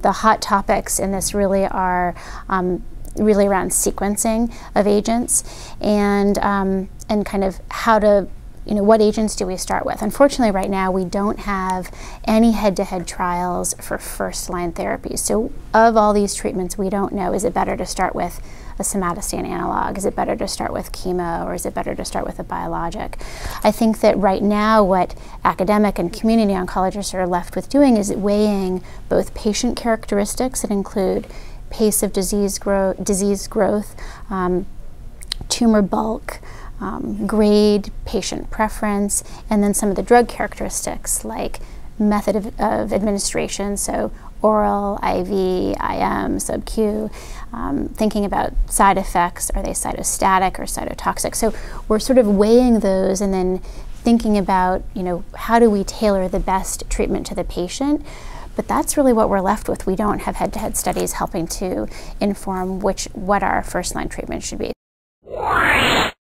The hot topics in this really are um, really around sequencing of agents and um, and kind of how to you know what agents do we start with unfortunately right now we don't have any head-to-head -head trials for first line therapy so of all these treatments we don't know is it better to start with a somatostatin analog? Is it better to start with chemo or is it better to start with a biologic? I think that right now what academic and community oncologists are left with doing is weighing both patient characteristics that include pace of disease, disease growth, um, tumor bulk, um, grade, patient preference, and then some of the drug characteristics like method of, of administration, so oral, IV, IM, sub-Q, um, thinking about side effects, are they cytostatic or cytotoxic? So we're sort of weighing those and then thinking about, you know, how do we tailor the best treatment to the patient? But that's really what we're left with. We don't have head-to-head -head studies helping to inform which what our first-line treatment should be.